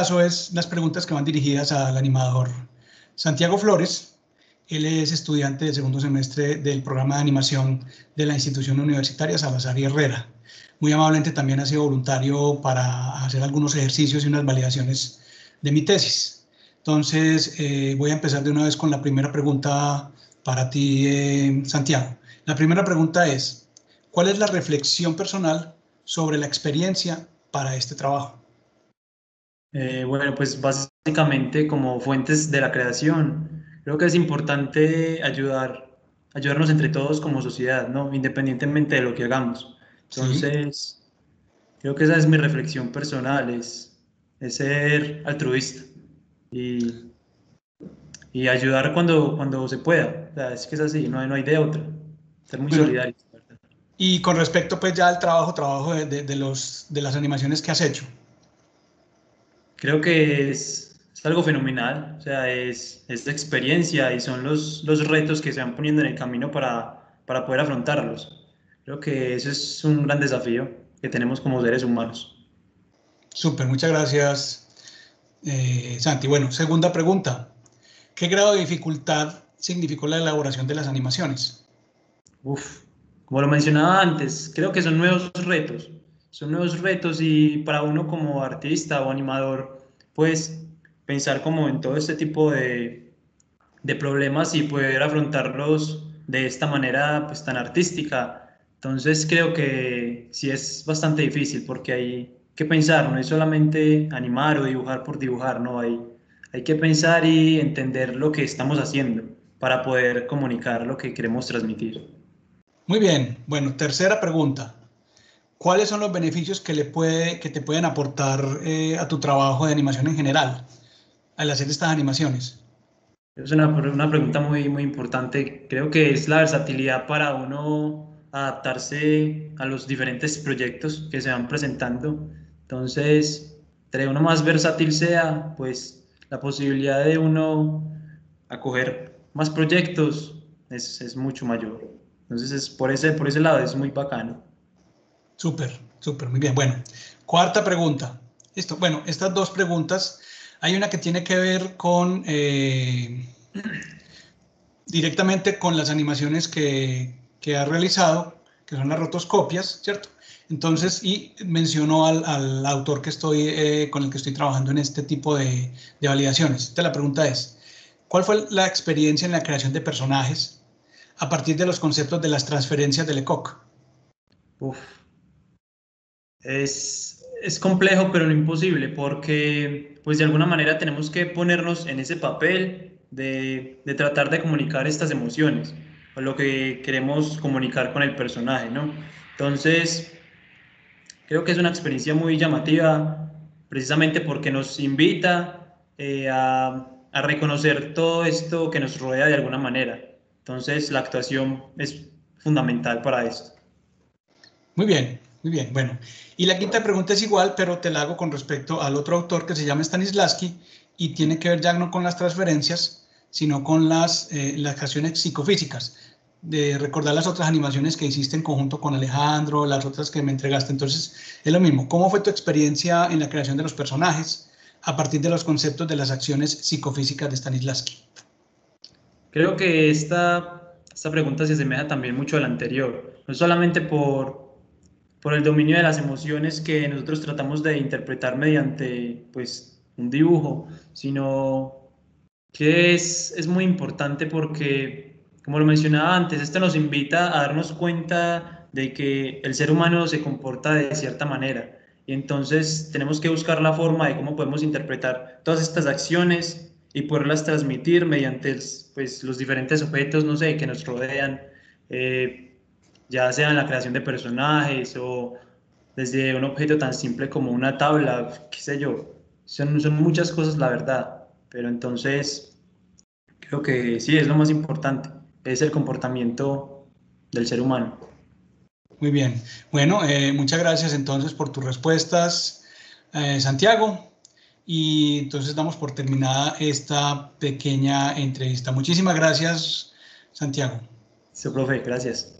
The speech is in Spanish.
caso es las preguntas que van dirigidas al animador Santiago Flores. Él es estudiante de segundo semestre del programa de animación de la institución universitaria Salazar y Herrera. Muy amablemente también ha sido voluntario para hacer algunos ejercicios y unas validaciones de mi tesis. Entonces, eh, voy a empezar de una vez con la primera pregunta para ti, eh, Santiago. La primera pregunta es, ¿cuál es la reflexión personal sobre la experiencia para este trabajo? Eh, bueno, pues básicamente como fuentes de la creación, creo que es importante ayudar, ayudarnos entre todos como sociedad, ¿no? Independientemente de lo que hagamos. Entonces, creo que esa es mi reflexión personal, es, ser altruista y, y, ayudar cuando, cuando se pueda. es que es así, no hay, no hay de otra. Ser muy solidario. Y con respecto pues ya al trabajo, trabajo de, de, los, de las animaciones que has hecho, Creo que es, es algo fenomenal, o sea, es, es experiencia y son los, los retos que se van poniendo en el camino para, para poder afrontarlos. Creo que eso es un gran desafío que tenemos como seres humanos. Súper, muchas gracias, eh, Santi. Bueno, segunda pregunta. ¿Qué grado de dificultad significó la elaboración de las animaciones? Uf, como lo mencionaba antes, creo que son nuevos retos son nuevos retos y para uno como artista o animador, pues pensar como en todo este tipo de, de problemas y poder afrontarlos de esta manera pues tan artística. Entonces creo que sí es bastante difícil porque hay que pensar, no es solamente animar o dibujar por dibujar, no, hay, hay que pensar y entender lo que estamos haciendo para poder comunicar lo que queremos transmitir. Muy bien, bueno, tercera pregunta. ¿Cuáles son los beneficios que, le puede, que te pueden aportar eh, a tu trabajo de animación en general al hacer estas animaciones? Es una, una, pregunta muy, muy importante. Creo que es la versatilidad para uno adaptarse a los diferentes proyectos que se van presentando. Entonces, entre uno más versátil sea, pues la posibilidad de uno acoger más proyectos es, es mucho mayor. Entonces, es, por, ese, por ese lado es muy bacano. Súper, súper, muy bien. Bueno, cuarta pregunta. Esto, bueno, estas dos preguntas, hay una que tiene que ver con eh, directamente con las animaciones que, que, ha realizado, que son las rotoscopias, ¿cierto? Entonces, y mencionó al, al autor que estoy, eh, con el que estoy trabajando en este tipo de, de validaciones. Entonces, la pregunta es, ¿cuál fue la experiencia en la creación de personajes a partir de los conceptos de las transferencias de Lecoq? Uf, es, es complejo, pero no imposible, porque pues de alguna manera tenemos que ponernos en ese papel de, de tratar de comunicar estas emociones o lo que queremos comunicar con el personaje, ¿no? Entonces, creo que es una experiencia muy llamativa, precisamente porque nos invita eh, a, a, reconocer todo esto que nos rodea de alguna manera. Entonces, la actuación es fundamental para esto. Muy bien, muy bien, bueno. Y la quinta pregunta es igual, pero te la hago con respecto al otro autor que se llama Stanislavski y tiene que ver ya no con las transferencias, sino con las, eh, las creaciones psicofísicas. De recordar las otras animaciones que hiciste en conjunto con Alejandro, las otras que me entregaste. Entonces, es lo mismo. ¿Cómo fue tu experiencia en la creación de los personajes a partir de los conceptos de las acciones psicofísicas de Stanislavski? Creo que esta, esta pregunta se asemeja también mucho a la anterior. No solamente por, por el dominio de las emociones que nosotros tratamos de interpretar mediante pues, un dibujo, sino que es, es muy importante porque, como lo mencionaba antes, esto nos invita a darnos cuenta de que el ser humano se comporta de cierta manera. Y entonces tenemos que buscar la forma de cómo podemos interpretar todas estas acciones y poderlas transmitir mediante pues, los diferentes objetos, no sé, que nos rodean. Eh, ya sea en la creación de personajes o desde un objeto tan simple como una tabla, qué sé yo. Son, son muchas cosas, la verdad, pero entonces creo que sí, es lo más importante, es el comportamiento del ser humano. Muy bien. Bueno, eh, muchas gracias entonces por tus respuestas, eh, Santiago. Y entonces damos por terminada esta pequeña entrevista. Muchísimas gracias, Santiago. Sí, profe, gracias.